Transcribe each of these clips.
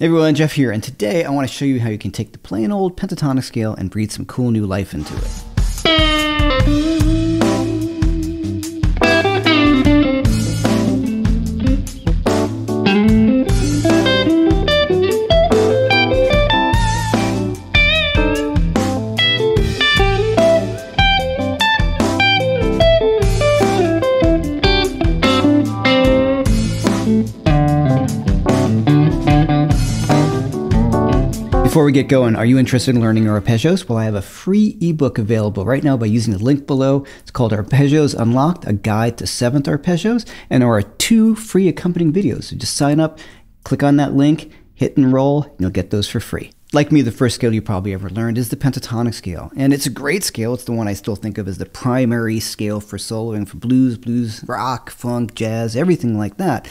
Hey everyone, Jeff here, and today I want to show you how you can take the plain old pentatonic scale and breathe some cool new life into it. Before we get going, are you interested in learning arpeggios? Well, I have a free ebook available right now by using the link below. It's called Arpeggios Unlocked, a guide to seventh arpeggios, and there are two free accompanying videos. So just sign up, click on that link, hit enroll, and you'll get those for free. Like me, the first scale you probably ever learned is the pentatonic scale. And it's a great scale. It's the one I still think of as the primary scale for soloing for blues, blues, rock, funk, jazz, everything like that.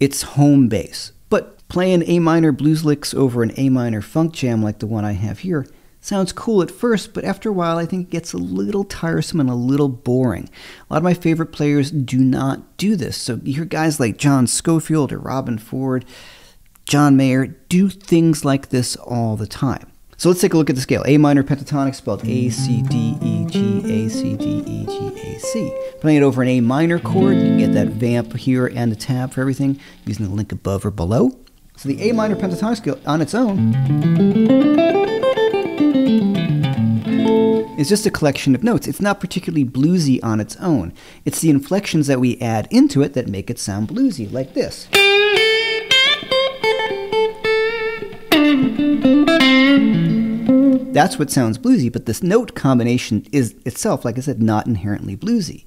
It's home base. But Playing A minor blues licks over an A minor funk jam like the one I have here sounds cool at first, but after a while I think it gets a little tiresome and a little boring. A lot of my favorite players do not do this. So you hear guys like John Scofield or Robben Ford, John Mayer do things like this all the time. So let's take a look at the scale. A minor pentatonic spelled A, C, D, E, G, A, C, D. Playing it over an A minor chord, you can get that vamp here and the tab for everything using the link above or below. So the A minor pentatonic scale on its own is just a collection of notes. It's not particularly bluesy on its own. It's the inflections that we add into it that make it sound bluesy, like this. That's what sounds bluesy, but this note combination is itself, like I said, not inherently bluesy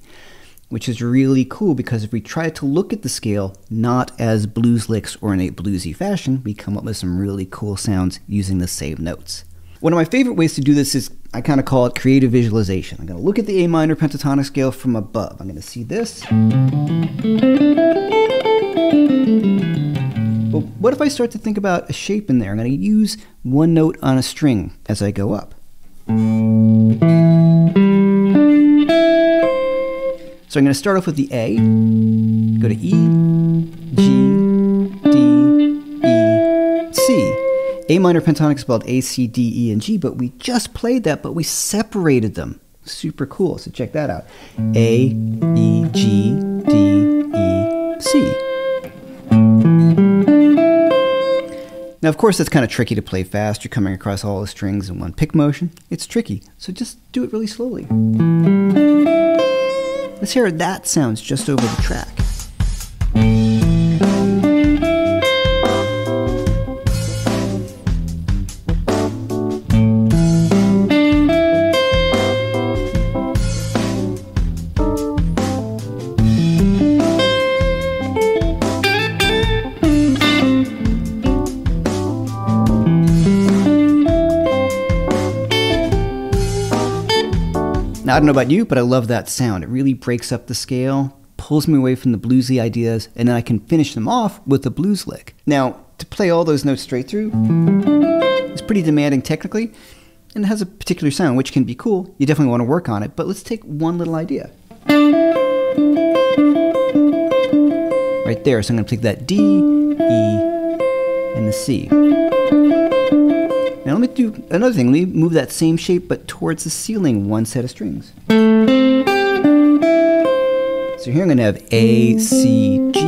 which is really cool because if we try to look at the scale not as blues licks or in a bluesy fashion, we come up with some really cool sounds using the same notes. One of my favorite ways to do this is I kind of call it creative visualization. I'm going to look at the A minor pentatonic scale from above. I'm going to see this. But what if I start to think about a shape in there? I'm going to use one note on a string as I go up. So I'm going to start off with the A, go to E, G, D, E, C. A minor pentatonic is spelled A, C, D, E, and G, but we just played that, but we separated them. Super cool. So check that out. A, E, G, D, E, C. Now, of course, that's kind of tricky to play fast. You're coming across all the strings in one pick motion. It's tricky, so just do it really slowly. Let's hear that sounds just over the track. I don't know about you, but I love that sound. It really breaks up the scale, pulls me away from the bluesy ideas, and then I can finish them off with a blues lick. Now, to play all those notes straight through is pretty demanding technically, and it has a particular sound, which can be cool. You definitely want to work on it, but let's take one little idea. Right there, so I'm going to take that D, E, and the C. Me do another thing. Let me move that same shape but towards the ceiling one set of strings. So here I'm going to have A, C, G,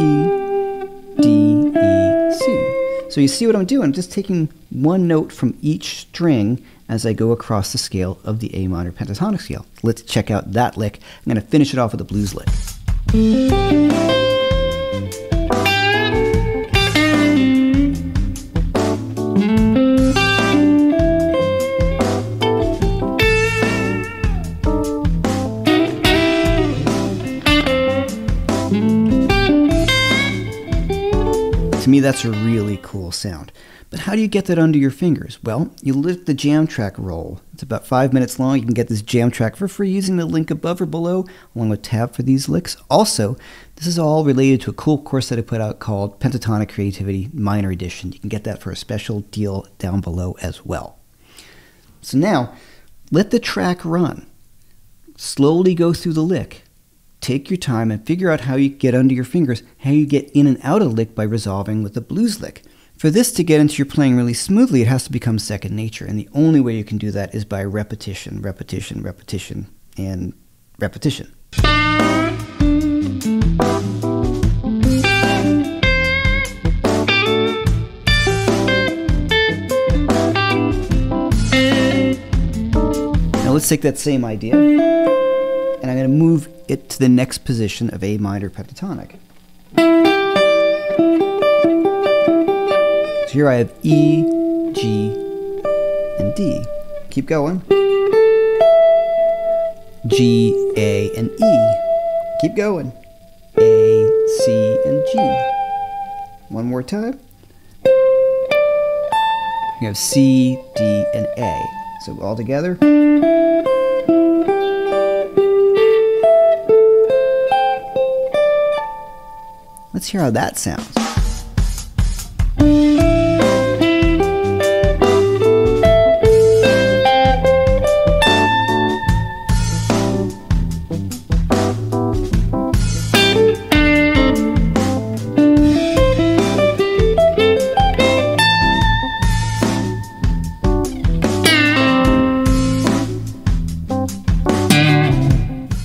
D, E, C. So you see what I'm doing? I'm just taking one note from each string as I go across the scale of the A minor pentatonic scale. Let's check out that lick. I'm going to finish it off with a blues lick. To me, that's a really cool sound. But how do you get that under your fingers? Well, you lift the jam track roll. It's about five minutes long. You can get this jam track for free using the link above or below, along with tab for these licks. Also, this is all related to a cool course that I put out called Pentatonic Creativity Minor Edition. You can get that for a special deal down below as well. So now, let the track run. Slowly go through the lick take your time and figure out how you get under your fingers, how you get in and out of lick by resolving with a blues lick. For this to get into your playing really smoothly, it has to become second nature. And the only way you can do that is by repetition, repetition, repetition, and repetition. Now let's take that same idea and I'm going to move it to the next position of A minor pentatonic. So here I have E, G, and D. Keep going. G, A, and E. Keep going. A, C, and G. One more time. You have C, D, and A. So all together. Let's hear how that sounds.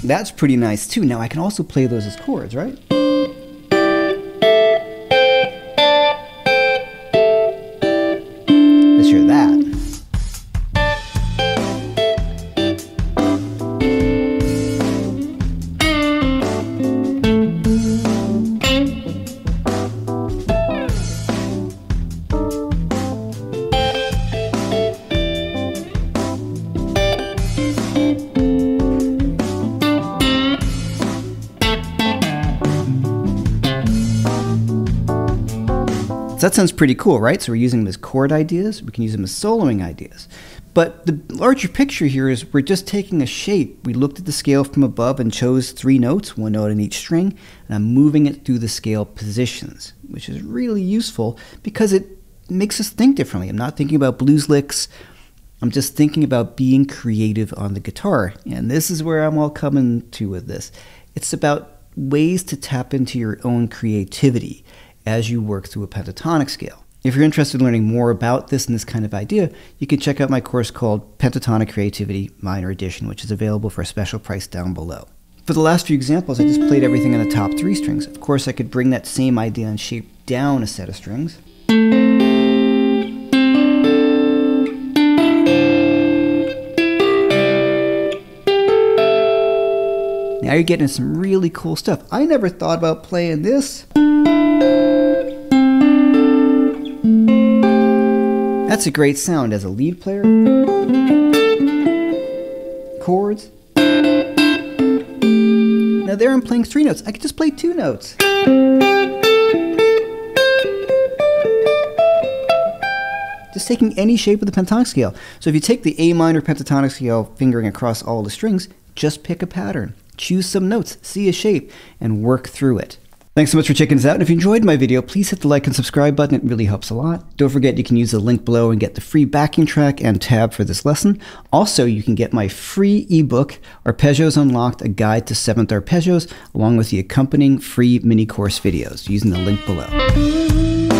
That's pretty nice too. Now I can also play those as chords, right? So that sounds pretty cool, right? So we're using them as chord ideas. We can use them as soloing ideas. But the larger picture here is we're just taking a shape. We looked at the scale from above and chose three notes, one note in each string, and I'm moving it through the scale positions, which is really useful because it makes us think differently. I'm not thinking about blues licks. I'm just thinking about being creative on the guitar. And this is where I'm all coming to with this. It's about ways to tap into your own creativity as you work through a pentatonic scale. If you're interested in learning more about this and this kind of idea, you can check out my course called Pentatonic Creativity Minor Edition, which is available for a special price down below. For the last few examples, I just played everything on the top three strings. Of course, I could bring that same idea and shape down a set of strings. Now you're getting some really cool stuff. I never thought about playing this. That's a great sound as a lead player. Chords. Now there I'm playing three notes. I could just play two notes. Just taking any shape of the pentatonic scale. So if you take the A minor pentatonic scale fingering across all the strings, just pick a pattern. Choose some notes, see a shape, and work through it. Thanks so much for checking us out. And if you enjoyed my video, please hit the like and subscribe button. It really helps a lot. Don't forget you can use the link below and get the free backing track and tab for this lesson. Also, you can get my free ebook, Arpeggios Unlocked, a guide to seventh arpeggios, along with the accompanying free mini course videos using the link below.